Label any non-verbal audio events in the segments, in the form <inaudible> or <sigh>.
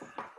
Good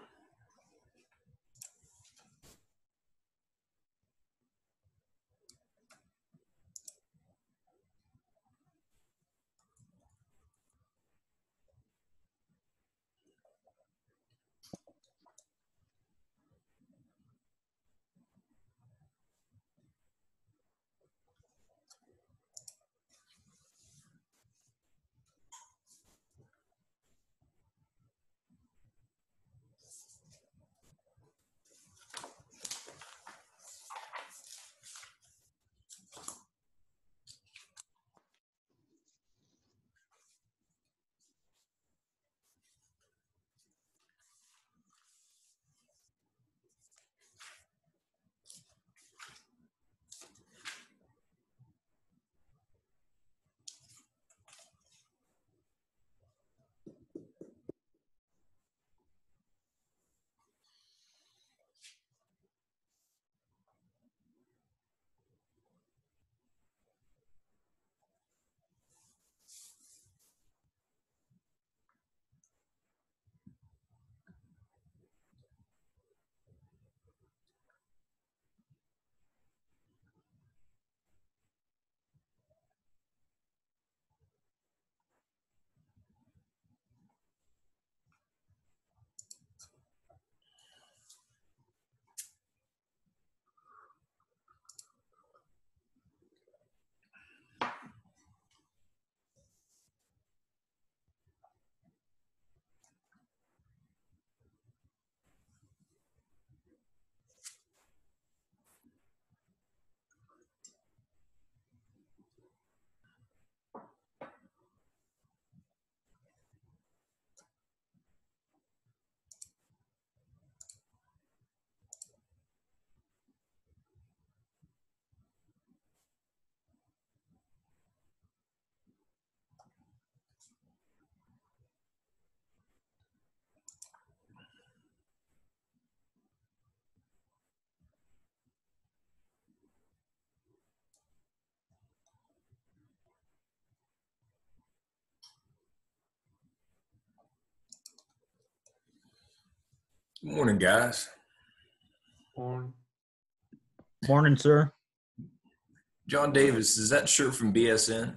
morning, guys. Morning. Morning, sir. John Davis, is that shirt from BSN?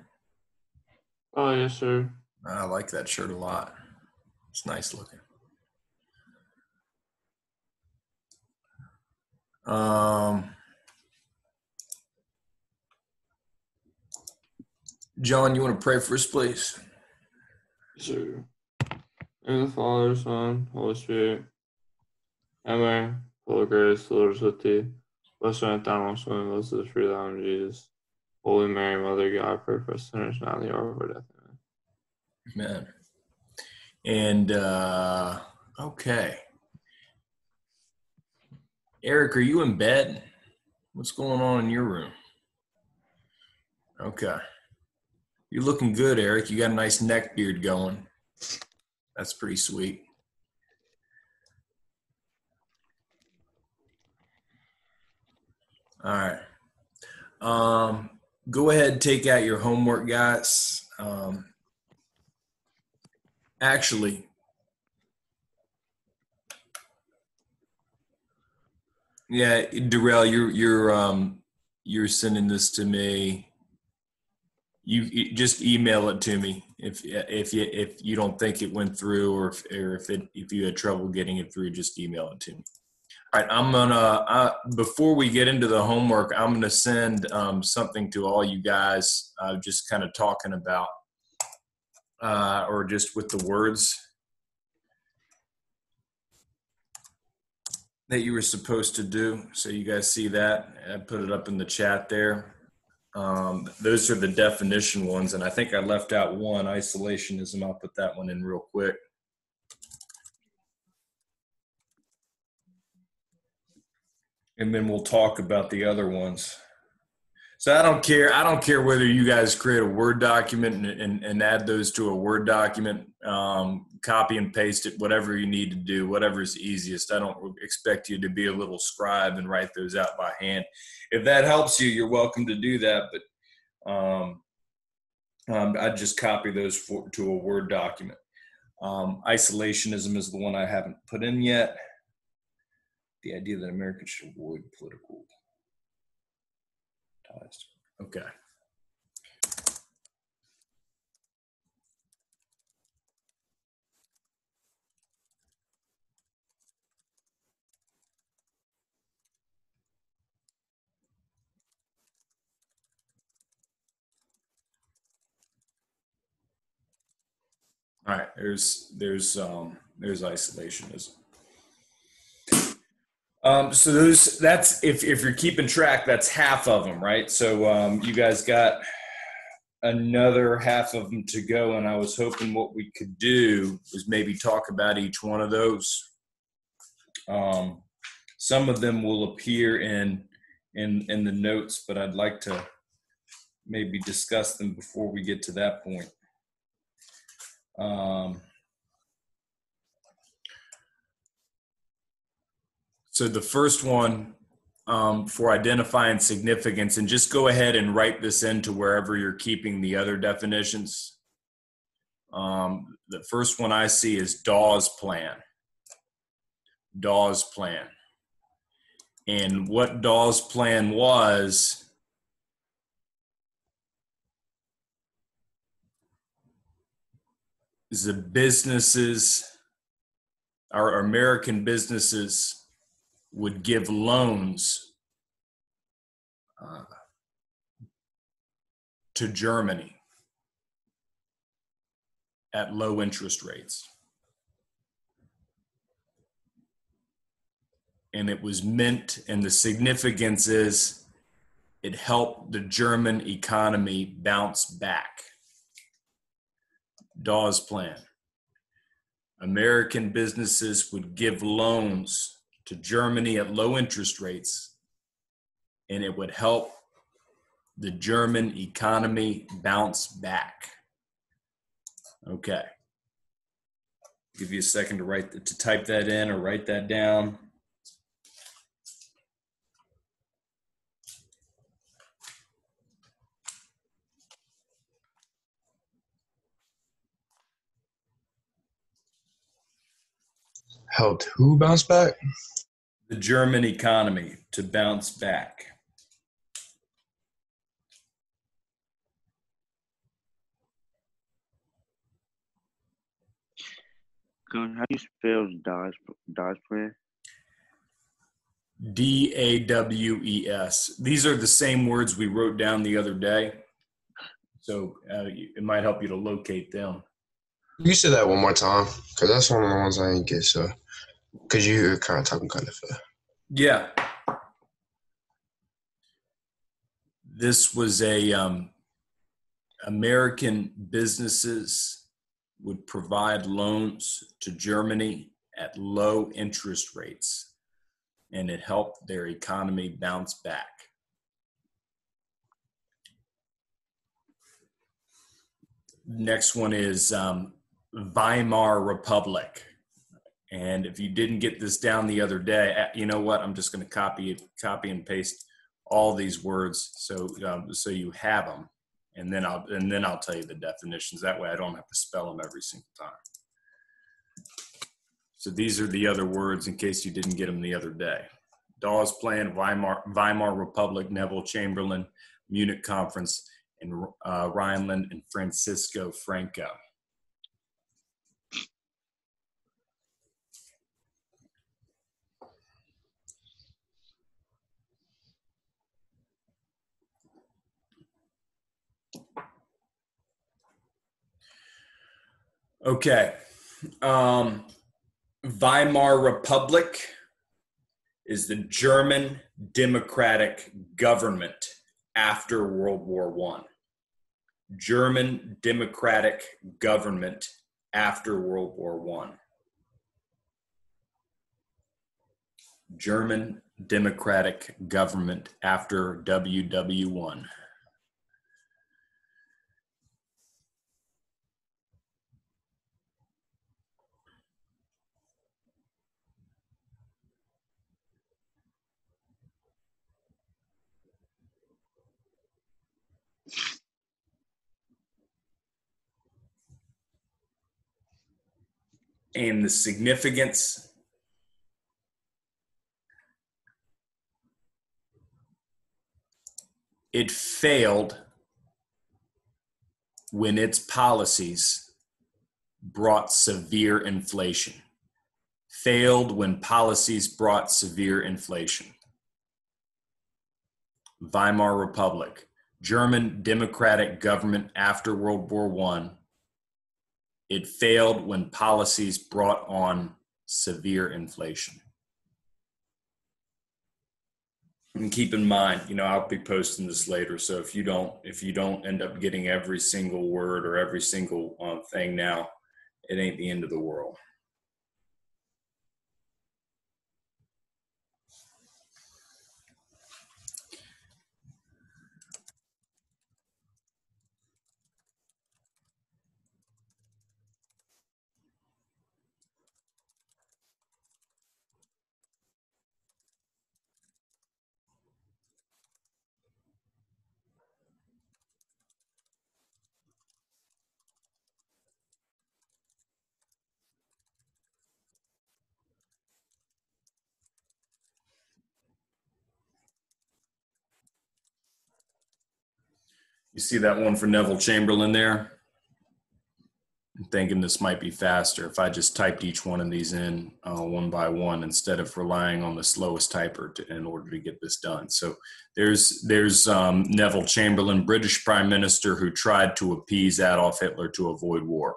Oh, yes, sir. I like that shirt a lot. It's nice looking. Um, John, you want to pray for us, please? Yes, sir. In the Father, Son, Holy Spirit. Amen. Full of grace, Lord is with thee. Blessed art thou amongst women, blessed is the fruit of thy womb, Jesus. Holy Mary, Mother of God, pray for us sinners now and the hour of our death. Amen. Amen. And uh, okay, Eric, are you in bed? What's going on in your room? Okay, you're looking good, Eric. You got a nice neck beard going. That's pretty sweet. All right. Um, go ahead, take out your homework, guys. Um, actually, yeah, Darrell, you're you're um, you're sending this to me. You, you just email it to me if if you if you don't think it went through or if, or if it if you had trouble getting it through, just email it to me. All right, I'm gonna uh, before we get into the homework, I'm gonna send um, something to all you guys, uh, just kind of talking about, uh, or just with the words that you were supposed to do. So you guys see that? I put it up in the chat there. Um, those are the definition ones, and I think I left out one isolationism. I'll put that one in real quick. And then we'll talk about the other ones. So I don't care. I don't care whether you guys create a Word document and, and, and add those to a Word document, um, copy and paste it, whatever you need to do, whatever is easiest. I don't expect you to be a little scribe and write those out by hand. If that helps you, you're welcome to do that. But um, um, I'd just copy those for, to a Word document. Um, isolationism is the one I haven't put in yet. The idea that Americans should avoid political ties. Okay. All right, there's there's um there's isolationism. Um, so those that's if if you're keeping track, that's half of them, right? So um, you guys got another half of them to go, and I was hoping what we could do is maybe talk about each one of those. Um, some of them will appear in in in the notes, but I'd like to maybe discuss them before we get to that point. Um, so the first one um, for identifying significance, and just go ahead and write this into wherever you're keeping the other definitions. Um, the first one I see is Dawes plan. Dawes plan. And what Dawes plan was is the businesses, our American businesses would give loans uh, to Germany at low interest rates. And it was meant, and the significance is it helped the German economy bounce back. Dawes plan. American businesses would give loans to Germany at low interest rates, and it would help the German economy bounce back. Okay. Give you a second to write to type that in or write that down. helped who bounce back? The German economy to bounce back. Gun, how do you spell Dodge Dodge plan? D A W E S. These are the same words we wrote down the other day. So uh, it might help you to locate them. You said that one more time, because that's one of the ones I didn't get. So, because you were kind of talking kind of. Yeah. This was a um, American businesses would provide loans to Germany at low interest rates, and it helped their economy bounce back. Next one is um, Weimar Republic. And if you didn't get this down the other day, you know what? I'm just going to copy it, copy and paste all these words so um, so you have them, and then I'll and then I'll tell you the definitions. That way, I don't have to spell them every single time. So these are the other words in case you didn't get them the other day. Dawes Plan, Weimar, Weimar Republic, Neville Chamberlain, Munich Conference, and uh, Rhineland and Francisco Franco. Okay. Um, Weimar Republic is the German democratic government after World War One. German democratic government after World War One. German democratic government after WW1. And the significance it failed when its policies brought severe inflation. Failed when policies brought severe inflation. Weimar Republic, German democratic government after World War I. It failed when policies brought on severe inflation. And keep in mind, you know, I'll be posting this later. So if you don't, if you don't end up getting every single word or every single uh, thing now, it ain't the end of the world. You see that one for Neville Chamberlain there? I'm thinking this might be faster if I just typed each one of these in uh, one by one instead of relying on the slowest typer to, in order to get this done. So there's there's um, Neville Chamberlain, British Prime Minister, who tried to appease Adolf Hitler to avoid war.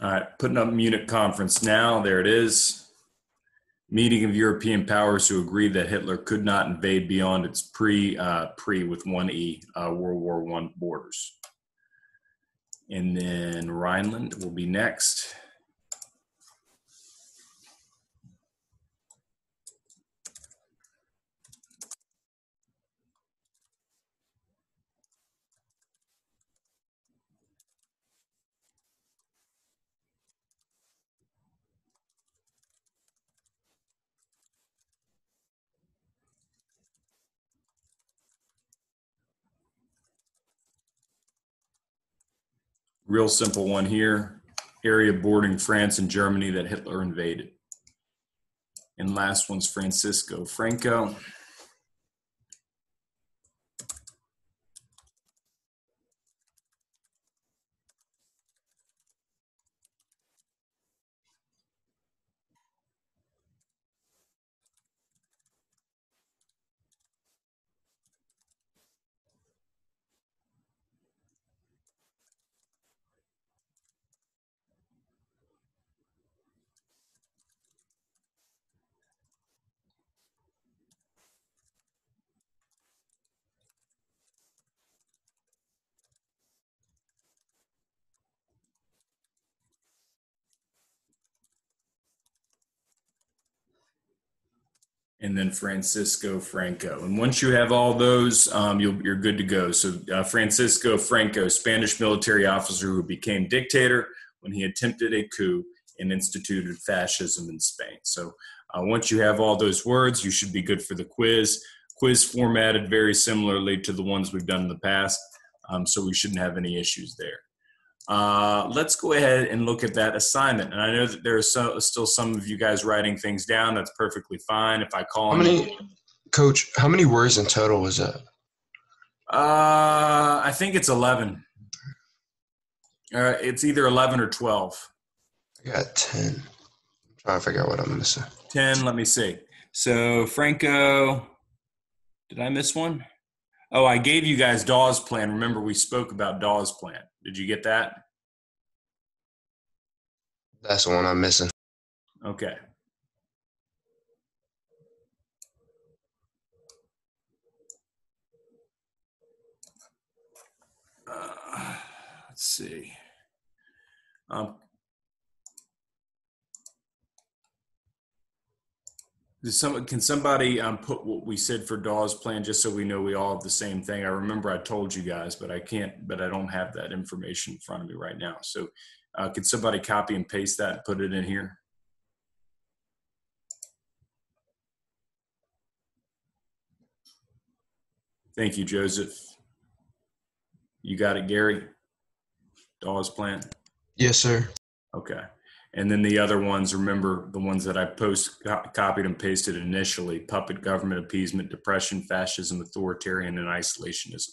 All right, putting up Munich conference now. There it is. Meeting of European powers who agreed that Hitler could not invade beyond its pre uh, pre with one e uh, World War One borders. And then Rhineland will be next. Real simple one here. Area bordering France and Germany that Hitler invaded. And last one's Francisco Franco. And then Francisco Franco. And once you have all those, um, you are good to go. So uh, Francisco Franco, Spanish military officer who became dictator when he attempted a coup and instituted fascism in Spain. So uh, once you have all those words, you should be good for the quiz. Quiz formatted very similarly to the ones we've done in the past, um, so we shouldn't have any issues there. Uh, let's go ahead and look at that assignment. And I know that there are so, still some of you guys writing things down. That's perfectly fine. If I call How many, Coach? How many words in total was that? Uh, I think it's 11. Uh, it's either 11 or 12. I got 10. I'm trying to figure out what I'm missing. 10, let me see. So, Franco, did I miss one? Oh, I gave you guys Dawes plan. Remember, we spoke about Dawes plan. Did you get that? That's the one I'm missing. Okay. Uh, let's see. Um, some, can somebody um, put what we said for Dawes plan just so we know we all have the same thing? I remember I told you guys, but I can't, but I don't have that information in front of me right now. So uh, could somebody copy and paste that and put it in here? Thank you, Joseph. You got it, Gary? Dawes plan? Yes, sir. Okay. And then the other ones, remember the ones that I post co- copied and pasted initially, puppet government appeasement, depression, fascism, authoritarian, and isolationism.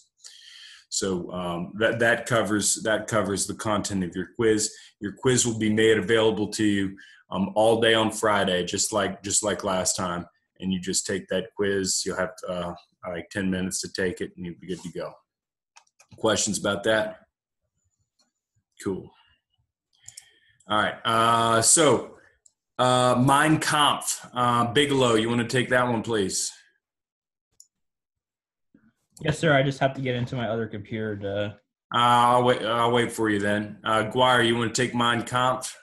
So um, that that covers that covers the content of your quiz. Your quiz will be made available to you um, all day on Friday, just like just like last time. And you just take that quiz. You'll have uh, like ten minutes to take it, and you'll be good to go. Questions about that? Cool. All right. Uh, so, uh, Mein Kampf, uh, Bigelow, you want to take that one, please? Yes, sir. I just have to get into my other computer to. Uh, I'll wait. I'll wait for you then. Uh, Guire, you want to take Mein Kampf?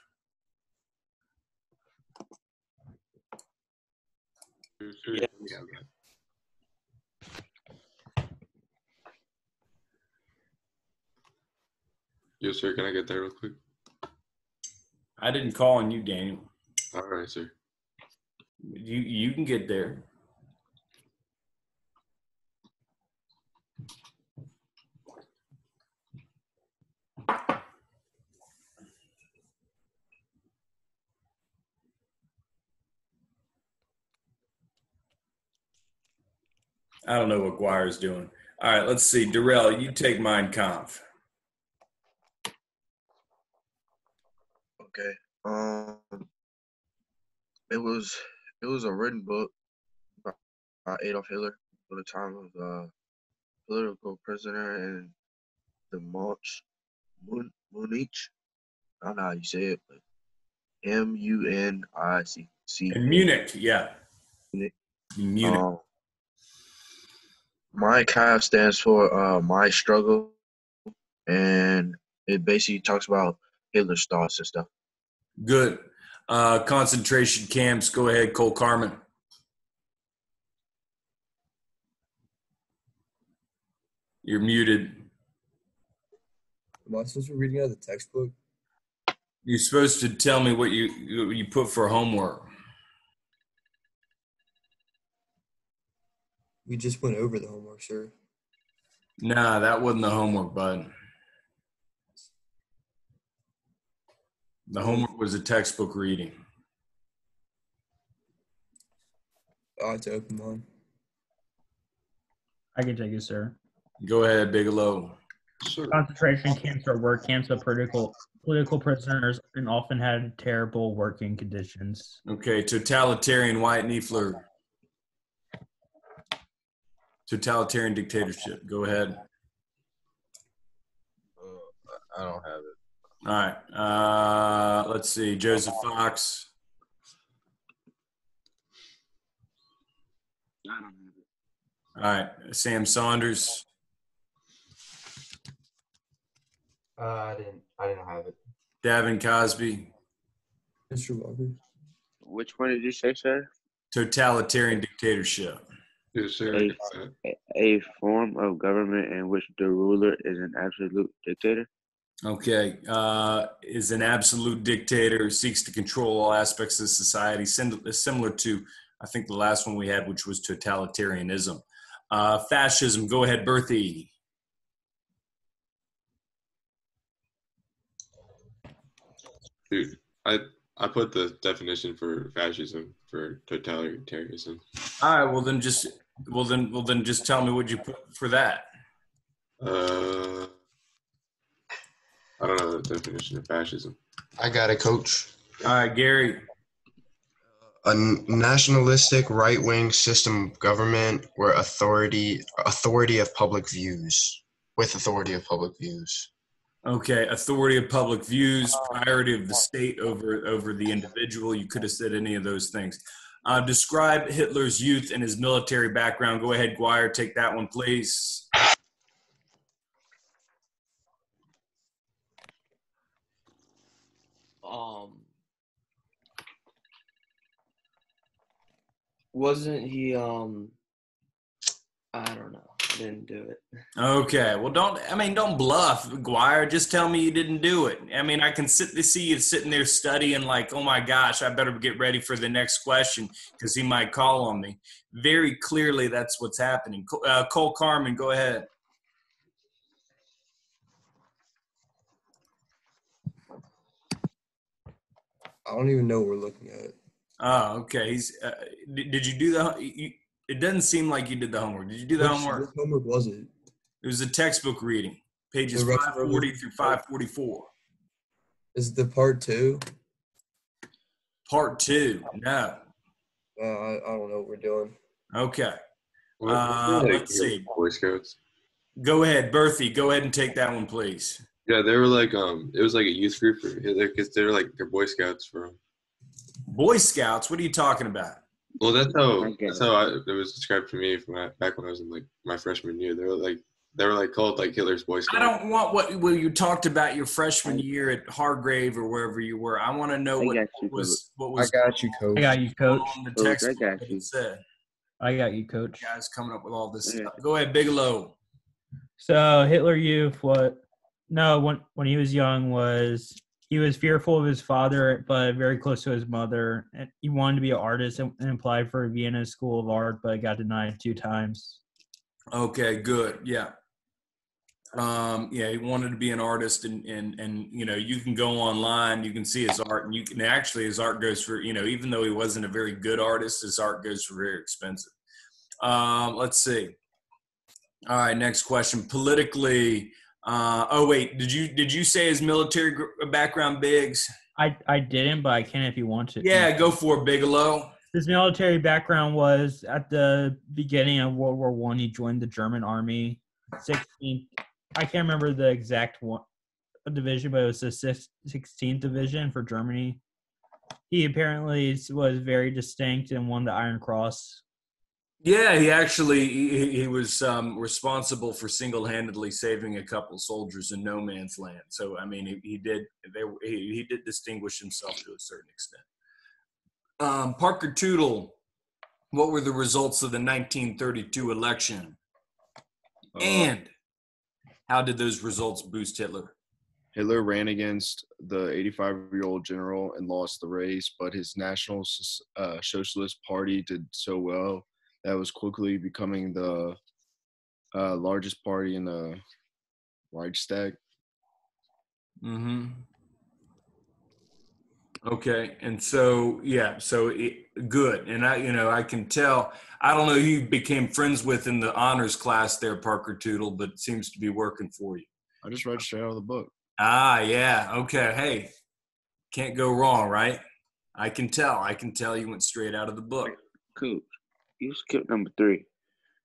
Yeah. Yes, sir. Can I get there real quick? I didn't call on you, Daniel. All right, sir. You you can get there. I don't know what Guire's doing. All right, let's see. Darrell, you take Mein Kampf. Okay. Um, it was it was a written book by, by Adolf Hitler for the time of uh, political prisoner in the March Mun, Munich. I don't know how you say it, but M U N I C C. In Munich, yeah. Munich. Munich. Um, Mein Kampf stands for uh, my struggle, and it basically talks about Hitler's thoughts and stuff. Good. Uh, concentration camps. Go ahead, Cole Carmen. You're muted. Am I supposed to be reading out of the textbook? You're supposed to tell me what you what you put for homework. We just went over the homework, sir. Nah, that wasn't the homework, bud. The homework was a textbook reading. I had to open mine. I can take it, sir. Go ahead, Bigelow. Sir. Concentration camps are work camps of political political prisoners and often had terrible working conditions. Okay, totalitarian Wyatt Niefler. Totalitarian dictatorship. Go ahead. Uh, I don't have it. All right. Uh, let's see. Joseph Fox. I don't have it. All right. Sam Saunders. Uh, I didn't. I didn't have it. Davin Cosby. Mr. Walker. Which one did you say, sir? Totalitarian dictatorship. Yes, sir. I Hey. got that. A, a form of government in which the ruler is an absolute dictator. Okay. Uh, is an absolute dictator, seeks to control all aspects of society, similar to, I think, the last one we had, which was totalitarianism. Uh, fascism. Go ahead, Berthie. Dude, I I put the definition for fascism for totalitarianism. All right. Well, then just well then well then just tell me what you put for that. Uh, I don't know the definition of fascism. I got it, coach. All right, Gary. A nationalistic right-wing system of government where authority authority of public views with authority of public views. Okay, authority of public views, priority of the state over over the individual. You could have said any of those things. Uh, describe Hitler's youth and his military background. Go ahead, Guire. Take that one, please. Wasn't he? Um, I don't know. I didn't do it. Okay. Well, don't. I mean, don't bluff, Guire. Just tell me you didn't do it. I mean, I can sit to see you sitting there studying, like, oh my gosh, I better get ready for the next question because he might call on me. Very clearly, that's what's happening. Uh, Cole Carmen, go ahead. I don't even know what we're looking at. Oh, okay. He's. Uh, did, did you do the? You, it doesn't seem like you did the homework. Did you do the Which- homework? What homework was it? It was a textbook reading, pages The rest five of it- forty through five forty four. Is the part two? Part two. No. Uh, I, I don't know what we're doing. Okay. Uh, let's see. Boy Scouts. Go ahead, Berthy. Go ahead and take that one, please. Yeah, they were like um, it was like a youth group for Hitler because they're like they're Boy Scouts for. Boy Scouts. What are you talking about? Well, that's how Okay. that's how I, it was described to me from my, back when I was in like my freshman year. They were like they were like called like Hitler's Boy Scouts. I don't want what what you talked about your freshman year at Hargrave or wherever you were. I want to know I what got you, was what I was got you, coach. I got you, coach. on the Coach, text I got you. it said. I got you, coach. Guys coming up with all this Yeah. stuff. Go ahead, Bigelow. So Hitler Youth, what? No, when when he was young, was he was fearful of his father, but very close to his mother. And he wanted to be an artist and, and applied for a Vienna School of Art, but got denied two times. Okay, good. Yeah. Um, yeah, he wanted to be an artist and, and, and, you know, you can go online, you can see his art and you can actually, his art goes for, you know, even though he wasn't a very good artist, his art goes for very expensive. Um, let's see. All right. Next question. Politically, uh, oh wait, did you, did you say his military background Biggs? I I didn't, but I can if you want to. Yeah, go for it, Bigelow. His military background was at the beginning of World War One. He joined the German Army, 16th. I can't remember the exact one division, but it was the 16th Division for Germany. He apparently was very distinct and won the Iron Cross. Yeah, he actually he, he was um, responsible for single-handedly saving a couple soldiers in no man's land. So I mean, he, he did they, he, he did distinguish himself to a certain extent. Um, Parker Tootle, what were the results of the 1932 election, Uh, and how did those results boost Hitler? Hitler ran against the 85 year old general and lost the race, but his National uh, Socialist Party did so well that was quickly becoming the uh, largest party in the Reichstag. Mm-hmm. Okay, and so yeah, so it, good, and I, you know, I can tell. I don't know who you became friends with in the honors class there, Parker Tootle, but it seems to be working for you. I just read straight out of the book. Ah, yeah, okay. Hey, can't go wrong, right? I can tell. I can tell you went straight out of the book. Coach, you skipped number three.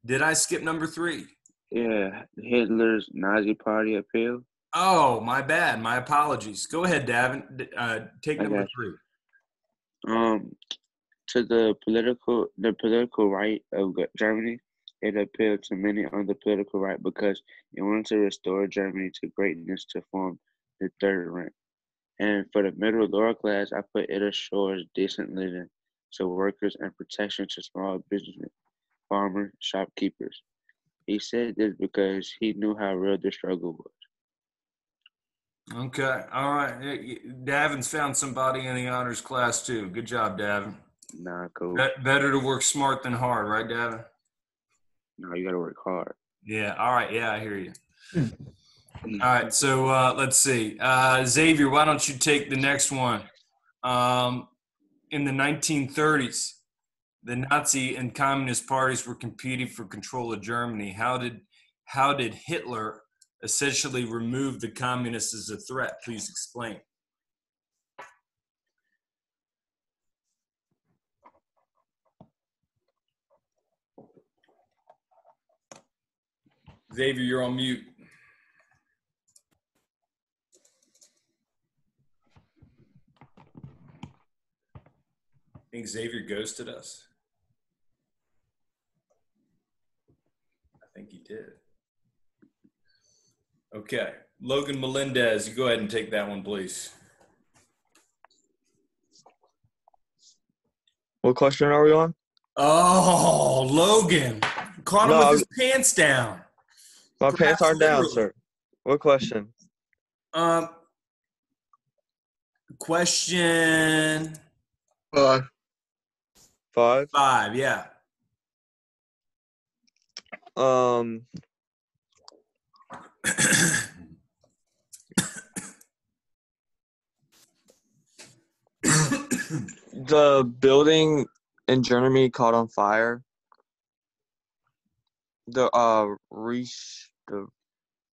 Did I skip number three? Yeah, Hitler's Nazi Party appeal. Oh, my bad. My apologies. Go ahead, Davin. Uh, take number three. Um, to the political, the political right of Germany, it appealed to many on the political right because it wanted to restore Germany to greatness to form the Third Reich. And for the middle lower class, I put it assures decent living to workers and protection to small businessmen, farmers, shopkeepers. He said this because he knew how real the struggle was. Okay. All right. Davin's found somebody in the honors class too. Good job, Davin. Nah, coach. Bet- better to work smart than hard, right, Davin? No, you gotta work hard. Yeah. All right. Yeah, I hear you. All right. So uh, let's see. Uh, Xavier, why don't you take the next one? Um, in the 1930s, the Nazi and communist parties were competing for control of Germany. How did how did Hitler essentially remove the communists as a threat? Please explain. Xavier, you're on mute. Think Xavier ghosted us. I think he did. Okay. Logan Melendez, you go ahead and take that one, please. What question are we on? Oh, Logan. Caught him No, I with was- his pants down. My Perhaps pants aren't down, sir. What question? Um, question Five. Five. five, yeah. Um. <coughs> the building in Germany caught on fire. The uh Reich the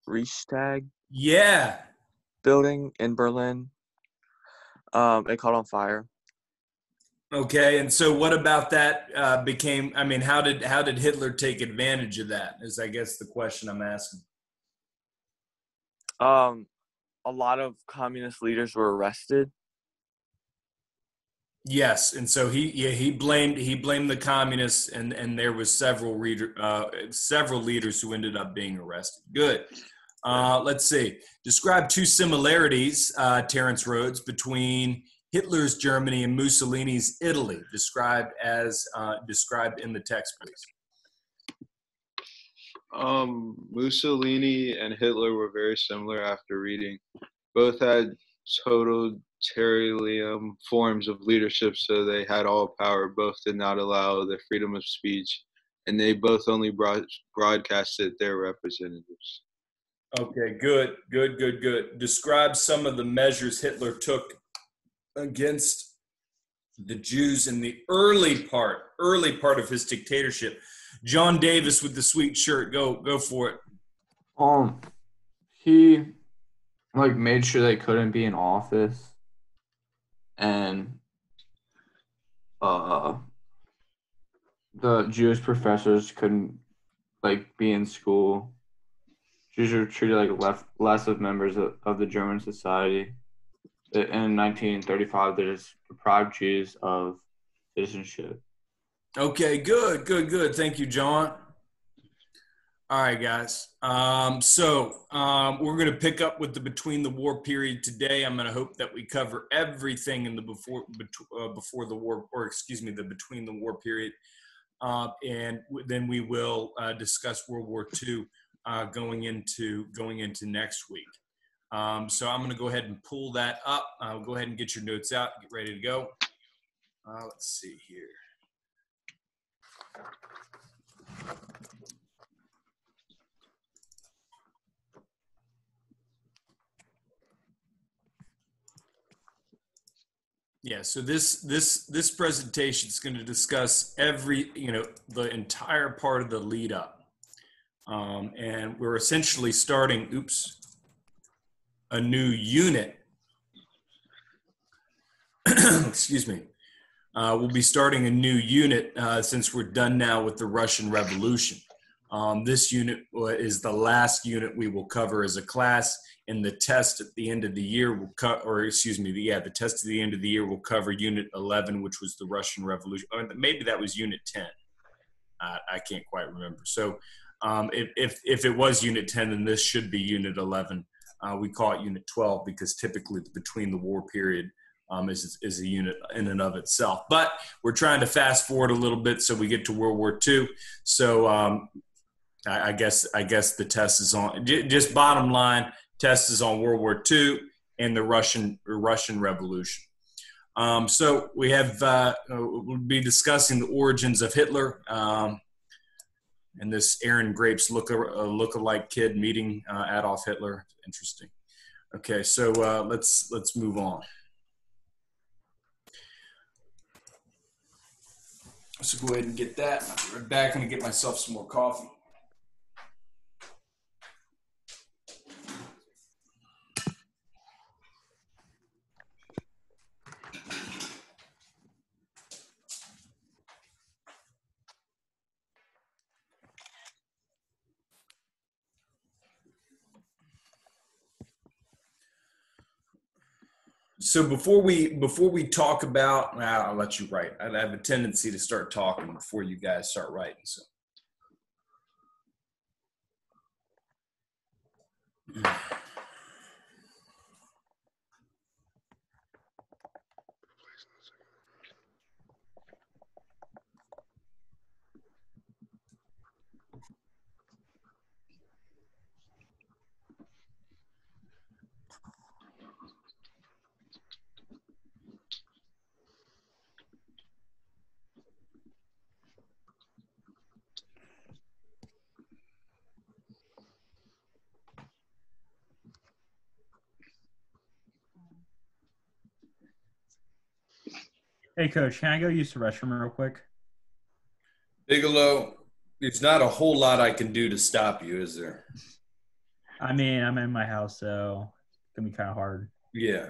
Reichstag Yeah. building in Berlin. Um, it caught on fire. Okay, and so what about that uh, became? I mean, how did how did Hitler take advantage of that? Is I guess the question I'm asking. Um, a lot of communist leaders were arrested. Yes, and so he yeah he blamed he blamed the communists, and and there was several reader uh, several leaders who ended up being arrested. Good. Uh, let's see. Describe two similarities, uh, Terrence Rhodes, between Hitler's Germany and Mussolini's Italy, described as uh, described in the text, please. Um, Mussolini and Hitler were very similar after reading. Both had totalitarian forms of leadership, so they had all power. Both did not allow the freedom of speech, and they both only broad- broadcasted their representatives. Okay, good, good, good, good. Describe some of the measures Hitler took against the Jews in the early part, early part of his dictatorship. John Davis with the sweet shirt. Go, go for it. Um, he like made sure they couldn't be in office, and uh, the Jewish professors couldn't like be in school. Jews were treated like left less of members of, of the German society. In 1935, they deprived Jews of citizenship. Okay, good, good, good. Thank you, John. All right, guys. Um, so um, we're going to pick up with the between the war period today. I'm going to hope that we cover everything in the before bet- uh, before the war, or excuse me, the between the war period, uh, and w- then we will uh, discuss World War II uh, going into going into next week. Um, so I'm going to go ahead and pull that up. Go ahead and get your notes out. Get ready to go. Uh, let's see here. Yeah, so this this this presentation is going to discuss every you know the entire part of the lead up, um, and we're essentially starting. Oops, a new unit. <clears throat> Excuse me. Uh, we'll be starting a new unit uh, since we're done now with the Russian Revolution. Um, this unit is the last unit we will cover as a class, and the test at the end of the year will cut, or excuse me, yeah, the test at the end of the year will cover Unit 11, which was the Russian Revolution. Or maybe that was Unit 10. Uh, I can't quite remember. So um, if, if, if it was Unit 10, then this should be Unit 11. Uh, we call it Unit 12 because typically the between the war period um, is, is a unit in and of itself. But we're trying to fast forward a little bit so we get to World War II. So um, I, I guess I guess the test is on. Just bottom line, test is on World War II and the Russian Russian Revolution. Um, so we have uh, we'll be discussing the origins of Hitler um, and this Aaron Grapes look uh, look-alike kid meeting uh, Adolf Hitler. Interesting. Okay, so uh, let's let's move on. So go ahead and get that. I'll be right back and get myself some more coffee. So before we before we talk about, I'll let you write. I have a tendency to start talking before you guys start writing. So. Hey, coach, can I go use the restroom real quick? Bigelow, there's not a whole lot I can do to stop you, is there? I mean, I'm in my house, so it's gonna be kind of hard. Yeah.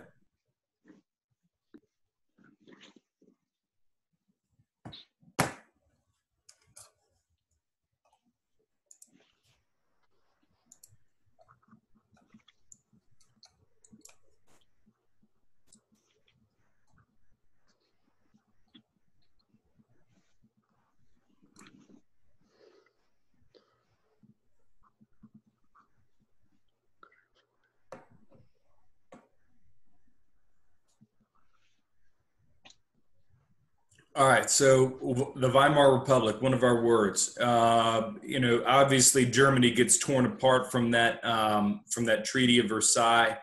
All right, so the Weimar Republic, one of our words. Uh, you know, obviously Germany gets torn apart from that um, from that Treaty of Versailles.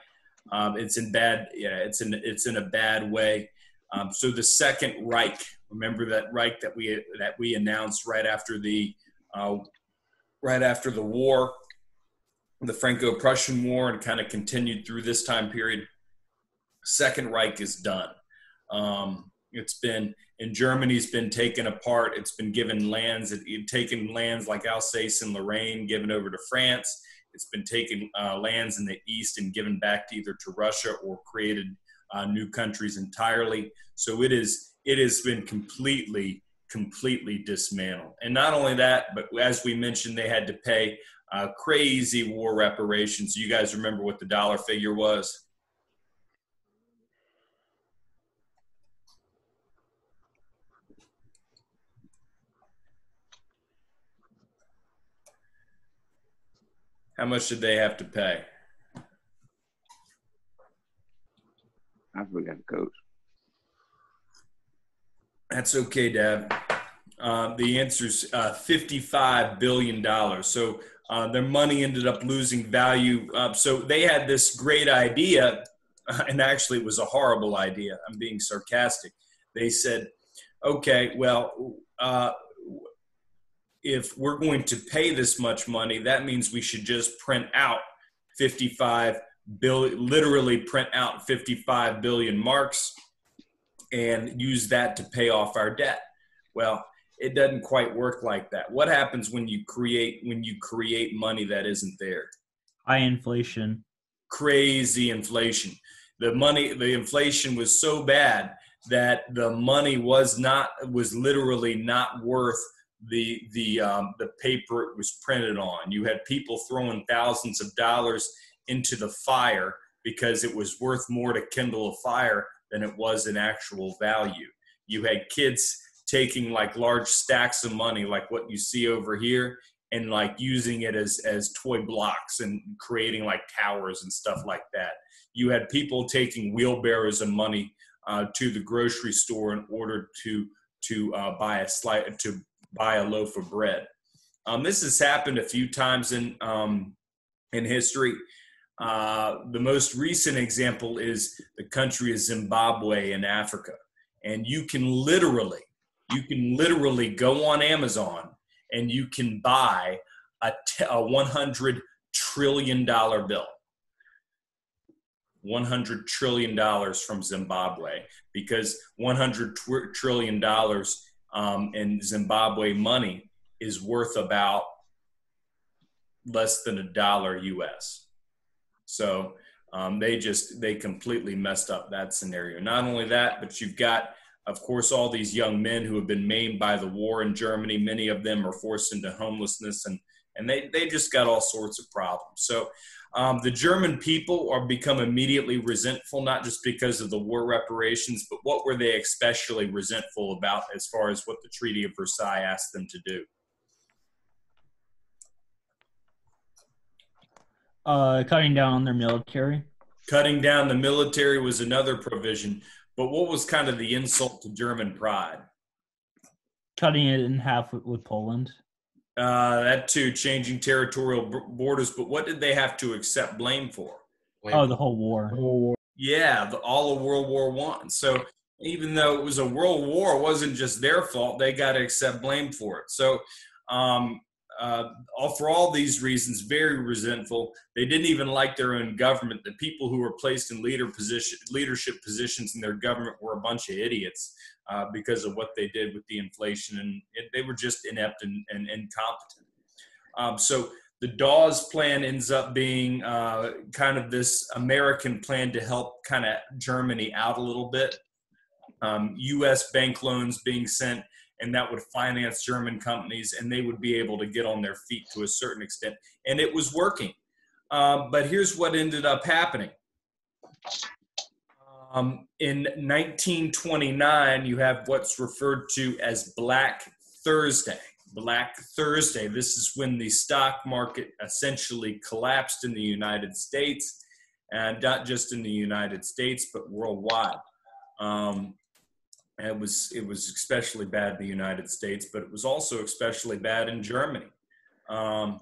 Um, it's in bad, yeah, it's in it's in a bad way. Um, so the Second Reich, remember that Reich that we that we announced right after the uh, right after the war, the Franco-Prussian War, and kind of continued through this time period. Second Reich is done. Um, it's been in Germany's been taken apart. It's been given lands, it taken lands like Alsace and Lorraine, given over to France. It's been taken uh, lands in the east and given back to either to Russia or created uh, new countries entirely. So it is it has been completely completely dismantled. And not only that, but as we mentioned, they had to pay uh, crazy war reparations. You guys remember what the dollar figure was? How much did they have to pay? I forgot, the coach. That's okay, Dad. Uh, the answer is uh, $55 billion. So uh, their money ended up losing value. Uh, so they had this great idea, <laughs> and actually, it was a horrible idea. I'm being sarcastic. They said, okay, well, uh, if we're going to pay this much money, that means we should just print out 55 billion, literally print out 55 billion marks and use that to pay off our debt. Well, it doesn't quite work like that. What happens when you create when you create money that isn't there? High inflation. Crazy inflation. The money the inflation was so bad that the money was not was literally not worth the the um, the paper it was printed on. You had people throwing thousands of dollars into the fire because it was worth more to kindle a fire than it was in actual value. You had kids taking like large stacks of money, like what you see over here, and like using it as as toy blocks and creating like towers and stuff like that. You had people taking wheelbarrows of money uh, to the grocery store in order to to uh, buy a slight to buy a loaf of bread. Um, this has happened a few times in um, in history. Uh, the most recent example is the country of Zimbabwe in Africa, and you can literally you can literally go on Amazon and you can buy a, t- a 100 trillion dollar bill. 100 trillion dollars from Zimbabwe because 100 tr- trillion dollars um, and Zimbabwe money is worth about less than a dollar US. So um, they just they completely messed up that scenario. Not only that, but you've got, of course, all these young men who have been maimed by the war in Germany. Many of them are forced into homelessness, and and they they just got all sorts of problems. So Um, the German people are become immediately resentful, not just because of the war reparations, but what were they especially resentful about as far as what the Treaty of Versailles asked them to do? Uh, cutting down their military. Cutting down the military was another provision, but what was kind of the insult to German pride? Cutting it in half with, with Poland. Uh, that too, changing territorial b- borders. But what did they have to accept blame for? Oh, the whole war. Yeah, the, all of World War One. So even though it was a world war, it wasn't just their fault. They got to accept blame for it. So, um, uh, all for all these reasons, very resentful. They didn't even like their own government. The people who were placed in leader position, leadership positions in their government were a bunch of idiots uh, because of what they did with the inflation, and it, they were just inept and, and incompetent. Um, so the Dawes plan ends up being uh, kind of this American plan to help kind of Germany out a little bit. Um, U.S. bank loans being sent, and that would finance German companies, and they would be able to get on their feet to a certain extent. And it was working. Um, but here's what ended up happening. Um, in 1929, you have what's referred to as Black Thursday. Black Thursday. This is when the stock market essentially collapsed in the United States, and not just in the United States, but worldwide. Um, it was it was especially bad in the United States, but it was also especially bad in Germany. Um,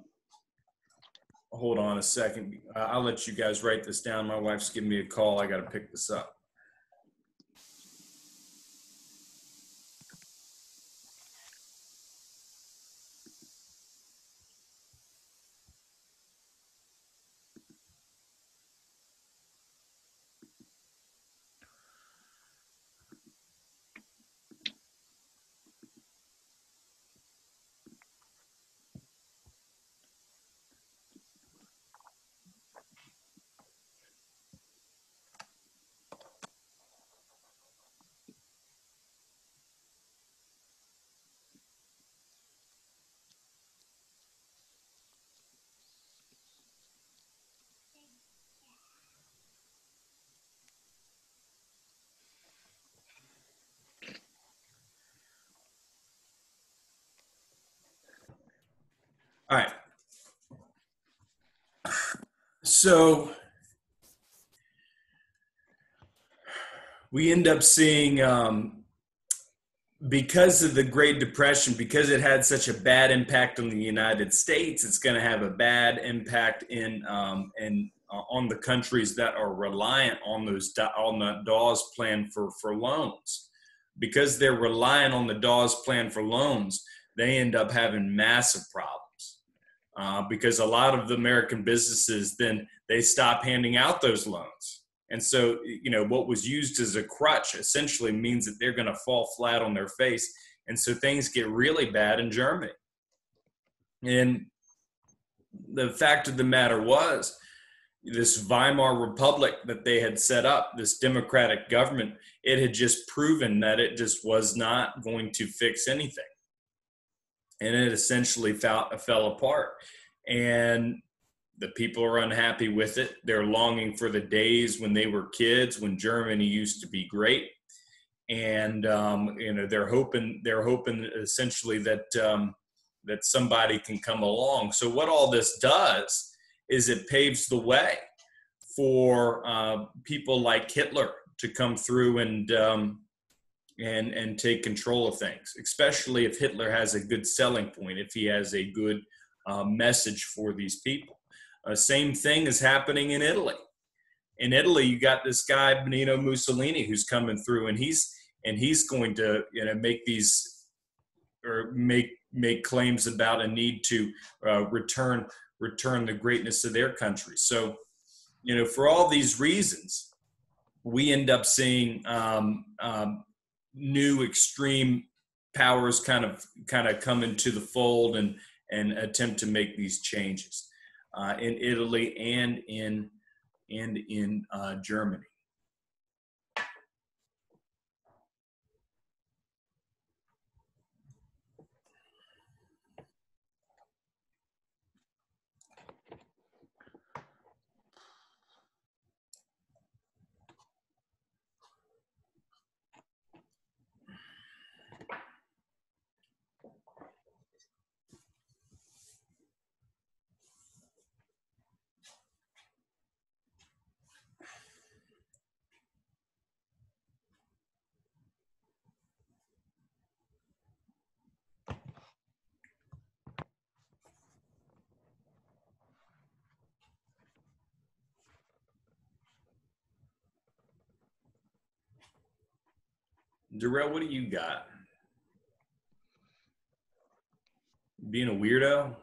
hold on a second. I'll let you guys write this down. My wife's giving me a call. I got to pick this up. All right. So we end up seeing, um, because of the Great Depression, because it had such a bad impact on the United States, it's going to have a bad impact in um, in uh, on the countries that are reliant on those on the Dawes plan for for loans. Because they're reliant on the Dawes plan for loans, they end up having massive problems uh, because a lot of the American businesses then they stop handing out those loans. And so, you know, what was used as a crutch essentially means that they're going to fall flat on their face. And so things get really bad in Germany. And the fact of the matter was, this Weimar Republic that they had set up, this democratic government, it had just proven that it just was not going to fix anything and it essentially fell, fell apart. And the people are unhappy with it. They're longing for the days when they were kids, when Germany used to be great, and um, you know they're hoping they're hoping essentially that um, that somebody can come along. So what all this does is it paves the way for uh, people like Hitler to come through and um, and and take control of things, especially if Hitler has a good selling point, if he has a good uh, message for these people. Uh, same thing is happening in Italy. In Italy, you got this guy Benito Mussolini who's coming through, and he's and he's going to you know make these or make make claims about a need to uh, return return the greatness of their country. So, you know, for all these reasons, we end up seeing um, um, new extreme powers kind of kind of come into the fold and and attempt to make these changes uh, in Italy and in and in uh, Germany. Darrell, what do you got? Being a weirdo?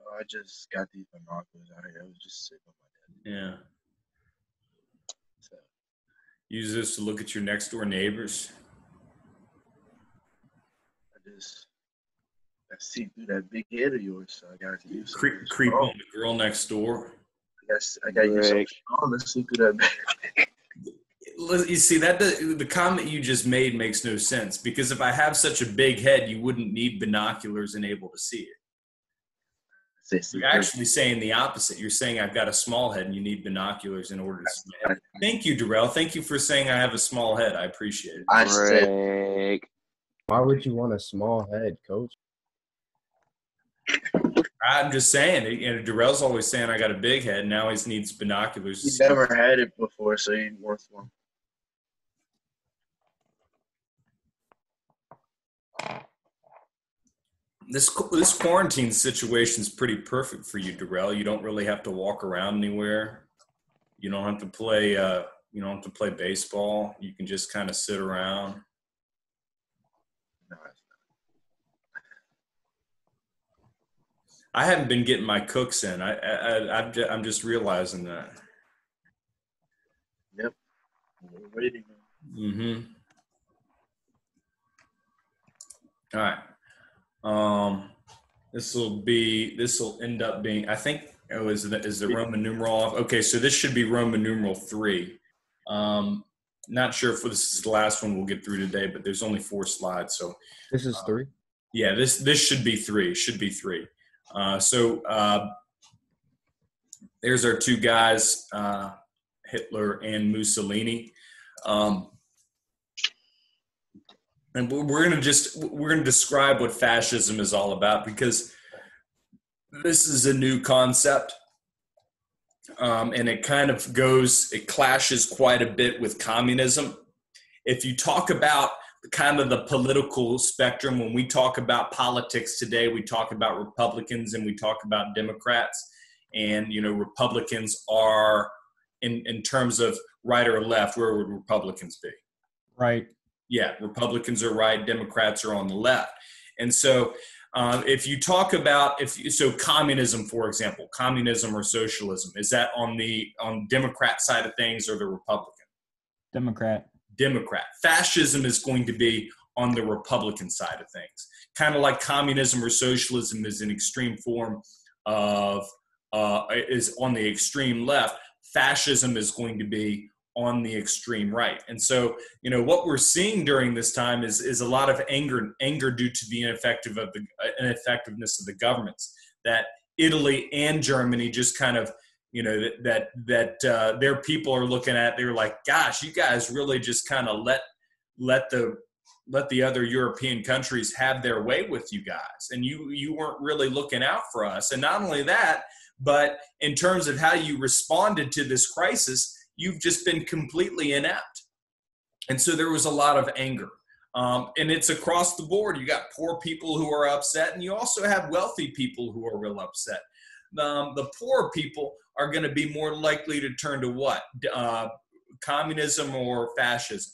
Oh, I just got these binoculars out here. I was just sitting on my desk. Yeah. So Use this to look at your next door neighbors. I just I see through that big head of yours. So I got to use some Creep, creep on the girl next door. I got I got to use some Greg. strong to see through that big. Listen, You see that the, the comment you just made makes no sense because if I have such a big head, you wouldn't need binoculars and able to see it. You're actually saying the opposite. You're saying I've got a small head and you need binoculars in order to see it. Thank you, Darrell. Thank you for saying I have a small head. I appreciate it. I said Why would you want a small head, coach? I'm just saying. You know, Darrell's always saying I got a big head. Now he needs binoculars. to he never had it before, so he worth one. This this quarantine situation is pretty perfect for you, Darrell. You don't really have to walk around anywhere. You don't have to play. Uh, you don't have to play baseball. You can just kind of sit around. I haven't been getting my cooks in. I, I, I I'm, just, I'm just realizing that. Yep. We're waiting. Mm-hmm. All right. Um, this will be. This will end up being. I think. Oh, is the is the Roman numeral off? Okay, so this should be Roman numeral three. Um, not sure if this is the last one we'll get through today, but there's only four slides, so This is three. yeah, this this should be three. Should be three. Uh, so uh, there's our two guys, uh, Hitler and Mussolini. Um, and we're- going to just we're going to describe what fascism is all about because this is a new concept um, and it kind of goes it clashes quite a bit with communism. If you talk about kind of the political spectrum when we talk about politics today we talk about republicans and we talk about democrats. And you know republicans are in in terms of right or left where would republicans be? Right. Yeah, Republicans are right, Democrats are on the left. And so, uh, if you talk about if you, so, communism, for example, communism or socialism, is that on the on Democrat side of things or the Republican? Democrat. Democrat. Fascism is going to be on the Republican side of things, kind of like communism or socialism is an extreme form of uh, is on the extreme left. Fascism is going to be on the extreme right. And so, you know, what we're seeing during this time is is a lot of anger anger due to the ineffective of the ineffectiveness of the governments. That Italy and Germany just kind of, you know, that that that uh, their people are looking at. They're like, gosh, you guys really just kind of let let the let the other European countries have their way with you guys, and you you weren't really looking out for us. And not only that, but in terms of how you responded to this crisis, you've just been completely inept. And so there was a lot of anger. Um, and it's across the board. You got poor people who are upset, and you also have wealthy people who are real upset. Um, the poor people are going to be more likely to turn to what? Uh, communism or fascism?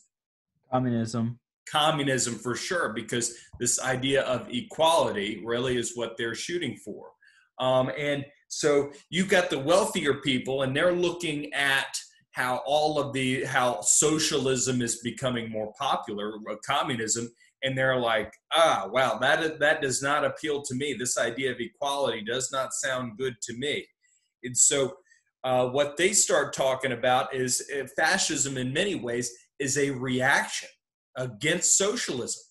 Communism. Communism for sure, because this idea of equality really is what they're shooting for. Um, and so you've got the wealthier people, and they're looking at how all of the how socialism is becoming more popular, uh, communism, and they're like, ah, wow, that that does not appeal to me. This idea of equality does not sound good to me. And so, uh, what they start talking about is uh, fascism. In many ways, is a reaction against socialism,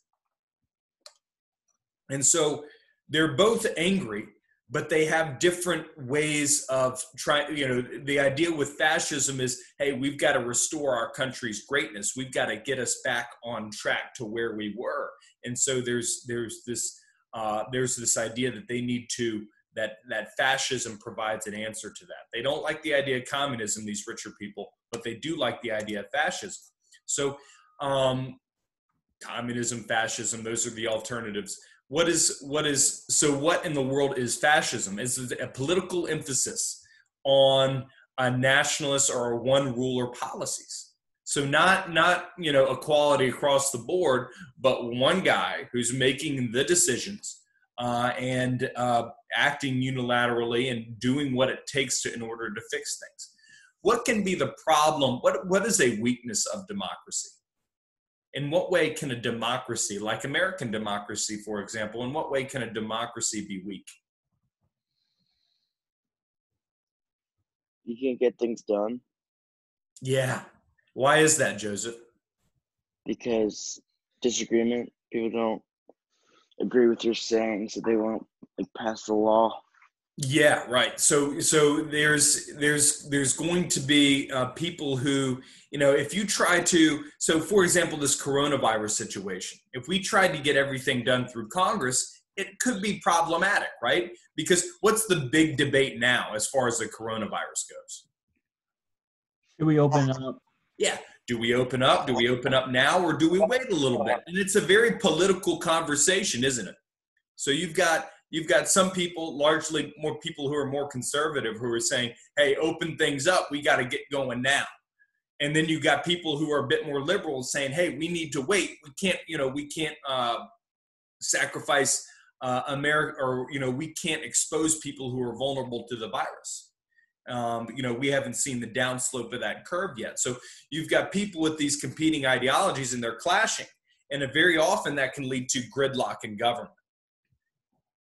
and so they're both angry but they have different ways of trying you know the idea with fascism is hey we've got to restore our country's greatness. We've got to get us back on track to where we were. And so there's there's this uh, there's this idea that they need to that that fascism provides an answer to that. They don't like the idea of communism these richer people but they do like the idea of fascism. So um, communism fascism those are the alternatives what is what is so what in the world is fascism is it a political emphasis on a nationalist or a one ruler policies So not not you know equality across the board, but one guy who's making the decisions uh, and uh, acting unilaterally and doing what it takes to in order to fix things. What can be the problem? What what is a weakness of democracy? In what way can a democracy, like American democracy, for example, in what way can a democracy be weak? You can't get things done Yeah. Why is that, Joseph? because disagreement. People don't agree with your saying, so they won't like pass the law. Yeah, right. So so there's there's there's going to be uh, people who you know if you try to so for example this coronavirus situation if we tried to get everything done through Congress it could be problematic right? Because what's the big debate now as far as the coronavirus goes? Should we open up? yeah. Do we open up? Do we open up now or do we wait a little bit? And it's a very political conversation isn't it? So you've got you've got some people largely more people who are more conservative who are saying hey open things up. We got to get going now. And then you've got people who are a bit more liberal saying hey we need to wait. We can't you know we can't uh, sacrifice uh, america or you know we can't expose people who are vulnerable to the virus. Um, you know we haven't seen the downslope of that curve yet. So you've got people with these competing ideologies and they're clashing. And very often that can lead to gridlock in government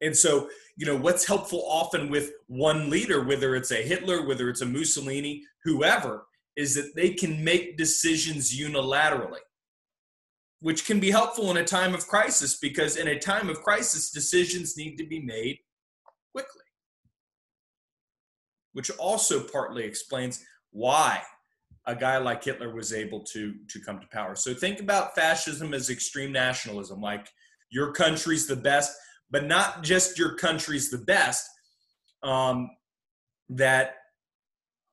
and so, you know, what's helpful often with one leader, whether it's a Hitler, whether it's a Mussolini, whoever, is that they can make decisions unilaterally, which can be helpful in a time of crisis because in a time of crisis, decisions need to be made quickly, which also partly explains why a guy like Hitler was able to, to come to power. So think about fascism as extreme nationalism, like your country's the best but not just your country's the best, um, that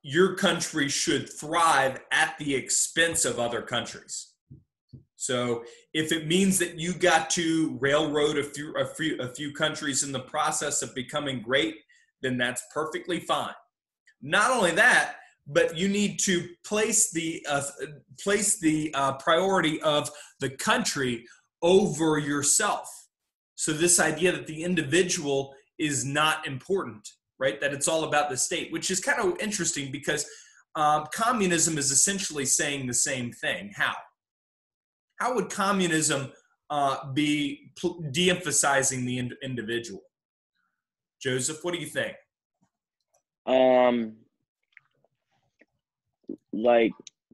your country should thrive at the expense of other countries. So if it means that you got to railroad a few, a few, a few countries in the process of becoming great, then that's perfectly fine. Not only that, but you need to place the uh, place the uh, priority of the country over yourself. So this idea that the individual is not important, right? That it's all about the state, which is kind of interesting because um, communism is essentially saying the same thing. How? How would communism uh, be pl- de-emphasizing the ind- individual? Joseph, what do you think? Um, like,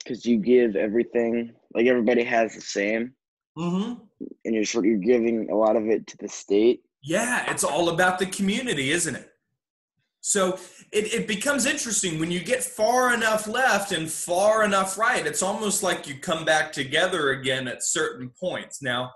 cause you give everything, like everybody has the same, Mm-hmm. and you're sort you're giving a lot of it to the state. Yeah, it's all about the community, isn't it? So it, it becomes interesting when you get far enough left and far enough right. It's almost like you come back together again at certain points. Now,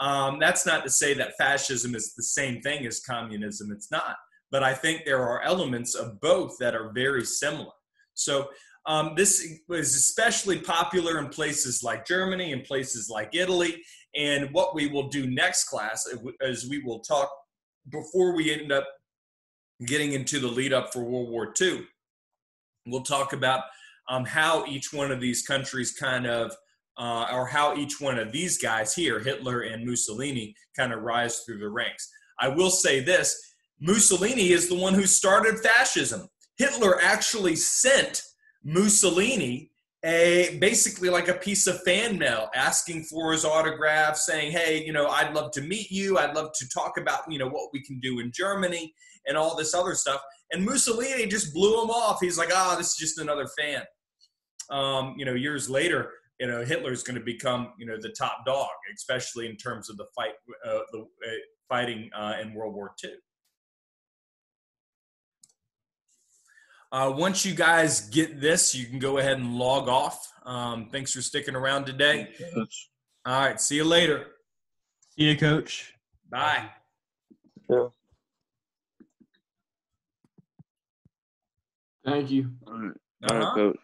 um, that's not to say that fascism is the same thing as communism. It's not. But I think there are elements of both that are very similar. So um, this was especially popular in places like Germany and places like Italy. And what we will do next class is we will talk before we end up getting into the lead up for World War II. We'll talk about um, how each one of these countries kind of, uh, or how each one of these guys here, Hitler and Mussolini, kind of rise through the ranks. I will say this Mussolini is the one who started fascism. Hitler actually sent Mussolini a basically like a piece of fan mail asking for his autograph saying hey you know i'd love to meet you. I'd love to talk about you know what we can do in germany and all this other stuff. And mussolini just blew him off. He's like ah oh, this is just another fan. Um, you know years later you know hitler's going to become you know the top dog especially in terms of the fight uh, the uh, fighting uh, in world war ii Uh, once you guys get this, you can go ahead and log off. Um, thanks for sticking around today. All right. See you later. See you, coach. Bye. Yeah. Thank you. All right, Uh-huh. coach.